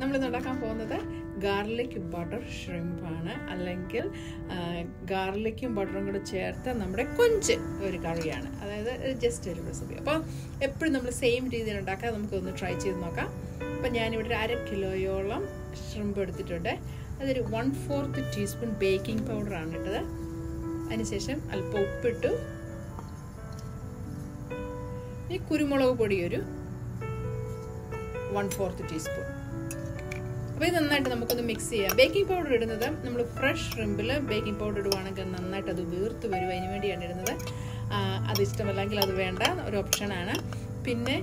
നമ്മൾ ഉണ്ടാക്കാൻ പോകുന്നത് ഗാർലിക് ബട്ടർ ഷ്രിമ്പാണ് അല്ലെങ്കിൽ ഗാർലിക്കും ബട്ടറും കൂടെ ചേർത്ത് നമ്മുടെ കൊഞ്ച് ഒരു കറിയാണ്. അതായത് ജസ്റ്റ് ഒരു റെസിപ്പി അപ്പോൾ എപ്പോഴും നമ്മൾ സെയിം രീതിയിൽ ഉണ്ടാക്കാൻ നമുക്കൊന്ന് ട്രൈ ചെയ്ത് നോക്കാം. അപ്പം ഞാനിവിടെ ഒരു അര കിലോയോളം ഷ്രിംപ് എടുത്തിട്ടുണ്ട്. അതൊരു വൺ ഫോർത്ത് ടീസ്പൂൺ ബേക്കിംഗ് പൗഡറാണ് ഇട്ടത്. അതിനുശേഷം അല്പം ഉപ്പിട്ടു. ഈ കുരുമുളക് പൊടി ഒരു വൺ ഫോർത്ത് ടീസ്പൂൺ അപ്പോൾ ഇത് നന്നായിട്ട് നമുക്കൊന്ന് മിക്സ് ചെയ്യാം. ബേക്കിംഗ് പൗഡർ ഇടുന്നത് നമ്മൾ ഫ്രഷ് ഷ്രിമ്പിൽ ബേക്കിംഗ് പൗഡർ ഇടുവാണെങ്കിൽ നന്നായിട്ട് അത് വീർത്ത് വരും അതിന് വേണ്ടിയാണ് ഇടുന്നത്. അത് ഇഷ്ടമല്ലെങ്കിൽ അത് വേണ്ട. ഒരു ഓപ്ഷനാണ് പിന്നെ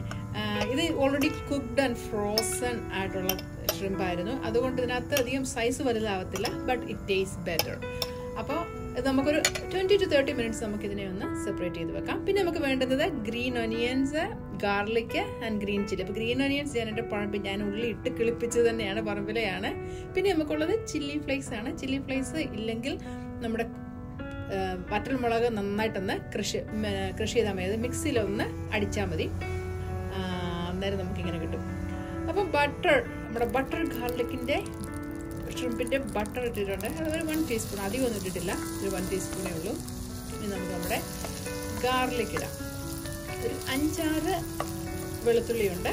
ഇത് ഓൾറെഡി കുക്ക്ഡ് ആൻഡ് ഫ്രോസൺ ആയിട്ടുള്ള ഷ്രിമ്പായിരുന്നു അതുകൊണ്ട് ഇതിനകത്ത് അധികം സൈസ് വലുതാവത്തില്ല ബട്ട് ഇറ്റ് ടേസ്റ്റ് ബെറ്റർ അപ്പോൾ നമുക്കൊരു ട്വന്റി ടു തേർട്ടി മിനിറ്റ്സ് നമുക്കിതിനെ ഒന്ന് സെപ്പറേറ്റ് ചെയ്ത് വെക്കാം. പിന്നെ നമുക്ക് വേണ്ടുന്നത് green onions garlic and green chilli. അപ്പോൾ ഗ്രീൻ ഒനിയൻസ് ഞാൻ എന്റെ പറമ്പിൽ ഞാൻ ഉള്ളി ഇട്ട് കിളിപ്പിച്ചത് തന്നെയാണ് പറമ്പിലെയാണ്. പിന്നെ നമുക്കുള്ളത് ചില്ലി ഫ്ലേക്സ് ആണ്. ചില്ലി ഫ്ലേക്സ് ഇല്ലെങ്കിൽ നമ്മുടെ വറ്റൽ മുളക് നന്നായിട്ടൊന്ന് കൃഷി കൃഷി ചെയ്താൽ മതി. അത് മിക്സിയിലൊന്ന് അടിച്ചാൽ മതി. അന്നേരം നമുക്കിങ്ങനെ കിട്ടും. അപ്പം ബട്ടർ നമ്മുടെ ബട്ടർ ഗാർലിക്കിന്റെ ഷ്രിമ്പിന്റെ ബട്ടർ ഇട്ടിട്ടുണ്ട്. ഒരു വൺ ടീസ്പൂൺ അധികം ഒന്നും ഇട്ടിട്ടില്ല. ഒരു വൺ ടീസ്പൂണേ ഉള്ളൂ. ഇനി നമുക്ക് നമ്മുടെ ഗാർലിക് ഇടാം. ഒരു അഞ്ചാറ് വെളുത്തുള്ളിയുണ്ട്.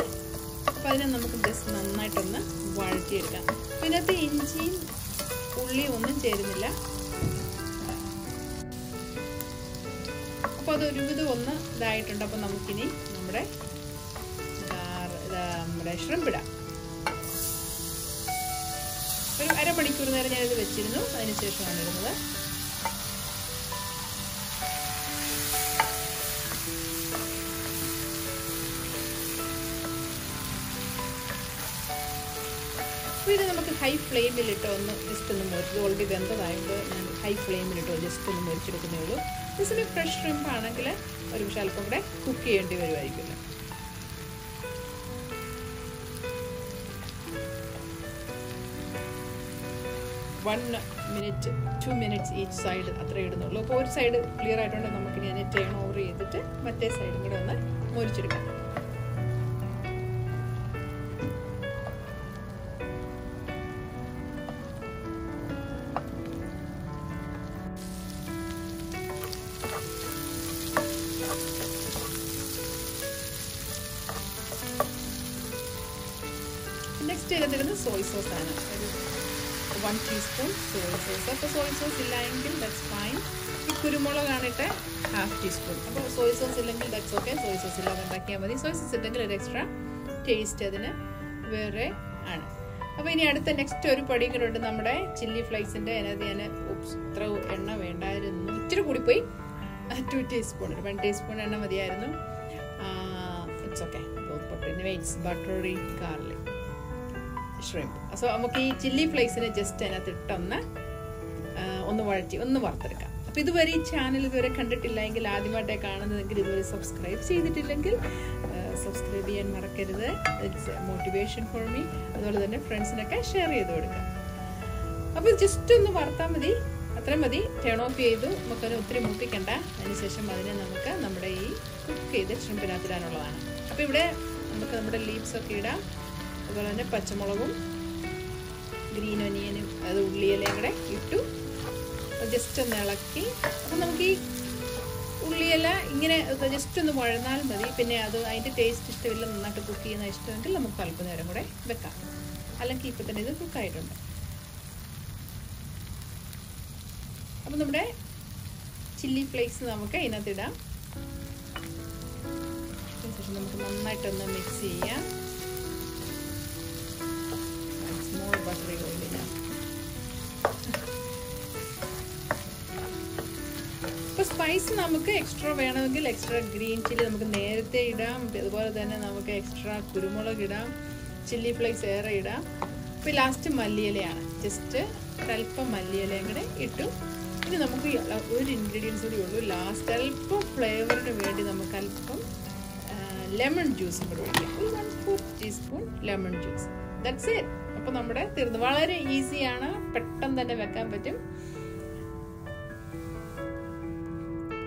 അപ്പം അതിനെ നമുക്ക് ജസ്റ്റ് നന്നായിട്ടൊന്ന് വഴറ്റിയെടുക്കാം. അപ്പം ഇതിനകത്ത് ഇഞ്ചിയും ഉള്ളിയും ഒന്നും ചേരുന്നില്ല. അപ്പോൾ അത് ഒരുവിധം ഒന്ന് ഇതായിട്ടുണ്ട്. അപ്പം നമുക്കിനി നമ്മുടെ നമ്മുടെ ഷ്രിമ്പിടാം ഒരു അരമണിക്കൂർ നേരം ഞാനിത് വെച്ചിരുന്നു. അതിനുശേഷമാണ് ഇടുന്നത് അപ്പോൾ ഇത് നമുക്ക് ഹൈ ഫ്ലെയിമിലിട്ട് ഒന്ന് ജസ്റ്റ് ഒന്ന് മുറിച്ച് ഓൾറെഡി വെന്തതായിട്ട് ഞാൻ ഹൈ ഫ്ലെയിമിലിട്ട് ജസ്റ്റ് ഒന്ന് മുറിച്ചെടുക്കുന്നേ ഉള്ളൂ. ജസ്റ്റ് ഫ്രഷ് ഷ്രിമ്പ് ആണെങ്കിൽ ഒരു പക്ഷേ അല്പം കൂടെ കുക്ക് ചെയ്യേണ്ടി വരുമായിരിക്കും. One minute two minutes each side അത്രേ ഇടുന്നുള്ളൂ. അപ്പോൾ ഒരു സൈഡ് ക്ലിയർ ആയിട്ടുണ്ട്. നമുക്ക് ഞാൻ ടേൺ ഓവർ ചെയ്തിട്ട് മറ്റേ സൈഡും കൂടെ ഒന്ന് മുരിച്ചെടുക്കാം നെക്സ്റ്റ് ഇതിടുന്നത് സോയ് സോസ് ആണ്. വൺ ടീസ്പൂൺ സോയ് സോസ് അപ്പോൾ സോയ് സോസ് ഇല്ലായെങ്കിൽ ദറ്റ്സ് ഫൈൻ ഈ കുരുമുളകാണിട്ട് ഹാഫ് ടീസ്പൂൺ അപ്പോൾ സോയ് സോസ് ഇല്ലെങ്കിൽ ദറ്റ്സ് ഓക്കെ സോയ് സോസ് ഇല്ലാതെ ഉണ്ടാക്കിയാൽ മതി. സോയ് സോസ് ഇല്ലെങ്കിൽ ഒരു എക്സ്ട്രാ ടേസ്റ്റ് അതിന് വേറെ ആണ്. അപ്പോൾ ഇനി അടുത്ത നെക്സ്റ്റ് ഒരു പടി കൂടെ നമ്മുടെ ചില്ലി ഫ്ലൈസിന്റെ അതിനകത്ത് ഞാൻ ഇത്ര എണ്ണ വേണ്ടായിരുന്നു. ഇച്ചിരി പോയി ടു ടീസ്പൂൺ ഒരു വൺ ടീസ്പൂൺ എണ്ണ മതിയായിരുന്നു. It's okay buttery garlic. Shrimp so നമുക്ക് ഈ ചില്ലി ഫ്ലേക്സിനെ ജസ്റ്റ് അതിനകത്ത് ഇട്ടൊന്ന് ഒന്ന് വഴറ്റി ഒന്ന് വറുത്തെടുക്കാം. അപ്പോൾ ഇതുവരെ ഈ ചാനൽ ഇതുവരെ കണ്ടിട്ടില്ലെങ്കിൽ ആദ്യമായിട്ടേ കാണുന്നതെങ്കിൽ ഇതുവരെ സബ്സ്ക്രൈബ് ചെയ്തിട്ടില്ലെങ്കിൽ സബ്സ്ക്രൈബ് ചെയ്യാൻ മറക്കരുത്. ഇറ്റ്സ് മോട്ടിവേഷൻ ഫോർ മീ അതുപോലെ തന്നെ ഫ്രണ്ട്സിനൊക്കെ ഷെയർ ചെയ്ത് കൊടുക്കാം അപ്പോൾ ജസ്റ്റ് ഒന്ന് വറുത്താൽ മതി. അത്ര മതി. ടേൺ ഓഫ് ചെയ്തു. നമുക്കതിനെ ഒത്തിരി മുപ്പിക്കണ്ട. അതിനുശേഷം അതിനെ നമുക്ക് നമ്മുടെ ഈ കുക്ക് ചെയ്ത് ഷ്രിമ്പിനകത്തിടാനുള്ളതാണ് അപ്പോൾ ഇവിടെ നമുക്ക് നമ്മുടെ ലീവ്സൊക്കെ ഇടാം. അതുപോലെ തന്നെ പച്ചമുളകും ഗ്രീൻ ഒനിയനും അത് ഉള്ളിയിലയും കൂടെ ഇട്ടു. ജസ്റ്റ് ഒന്ന് ഇളക്കി. അപ്പം നമുക്ക് ഈ ഉള്ളിയില ഇങ്ങനെ ജസ്റ്റ് ഒന്ന് വഴന്നാൽ മതി. പിന്നെ അത് അതിന്റെ ടേസ്റ്റ് ഇഷ്ടമില്ല നന്നായിട്ട് കുക്ക് ചെയ്യുന്ന ഇഷ്ടമെങ്കിൽ നമുക്ക് അല്പനേരം കൂടെ വെക്കാം. അല്ലെങ്കിൽ ഇപ്പം തന്നെ ഇത് കുക്കായിട്ടുണ്ട് അപ്പം നമ്മുടെ ചില്ലി ഫ്ലേക്സ് നമുക്ക് അതിനകത്തിടാം നമുക്ക് നന്നായിട്ടൊന്ന് മിക്സ് ചെയ്യാം. In ഇപ്പോൾ സ്പൈസ് നമുക്ക് എക്സ്ട്രാ വേണമെങ്കിൽ എക്സ്ട്രാ ഗ്രീൻ ചില്ലി നമുക്ക് നേരത്തെ ഇടാം. അതുപോലെ തന്നെ നമുക്ക് എക്സ്ട്രാ കുരുമുളക് ഇടാം. ചില്ലി ഫ്ലേക്സ് ഏറെ ഇടാം. ഇപ്പോൾ ലാസ്റ്റ് മല്ലിയിലയാണ്. ജസ്റ്റ് ഒരല്പം മല്ലിയിലയും കൂടെ ഇട്ടു. ഇനി നമുക്ക് ഒരു ഇൻഗ്രീഡിയൻസ് കൂടി ഉള്ളൂ. ലാസ്റ്റ് അല്പം ഫ്ലേവറിന് വേണ്ടി നമുക്ക് അല്പം ലെമൺ ജ്യൂസും കൂടെ ഒഴിക്കാം. ഒരു one four teaspoon lemon juice that's it അപ്പൊ നമ്മുടെ തീർന്നു. വളരെ ഈസിയാണ്. പെട്ടെന്ന് തന്നെ വെക്കാൻ പറ്റും.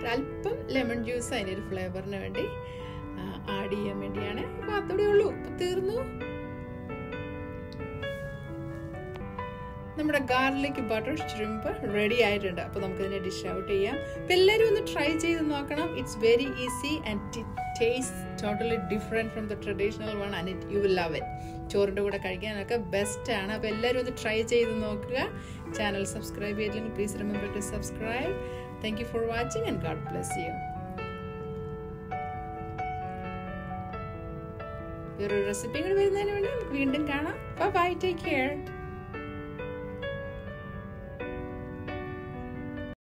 അല്പം ലെമൺ ജ്യൂസ് ഒരു ഫ്ലേവറിന് വേണ്ടി ആഡ് ചെയ്യാൻ വേണ്ടിയാണ്. അപ്പോൾ അതോടെ ഉള്ളൂ. തീർന്നു. നമ്മുടെ ഗാർലിക് ബട്ടർ ഷ്രിമ്പ് റെഡി ആയിട്ടുണ്ട്. അപ്പോൾ നമുക്കിതിനെ ഡിഷ് ഔട്ട് ചെയ്യാം. അപ്പം എല്ലാവരും ഒന്ന് ട്രൈ ചെയ്ത് നോക്കണം. It's very easy and taste totally different from the traditional one and it you will love it ചോറിന്റെ കൂടെ കഴിക്കാനൊക്കെ ബെസ്റ്റ് ആണ്. അപ്പോൾ എല്ലാവരും ഒന്ന് ട്രൈ ചെയ്ത് നോക്കുക. ചാനൽ സബ്സ്ക്രൈബ് ചെയ്തില്ലെങ്കിൽ please remember to subscribe thank you for watching and god bless you വേറൊരു റെസിപ്പി കൂടി വരുന്നതിന് വേണ്ടി നമുക്ക് വീണ്ടും കാണാം. Bye take care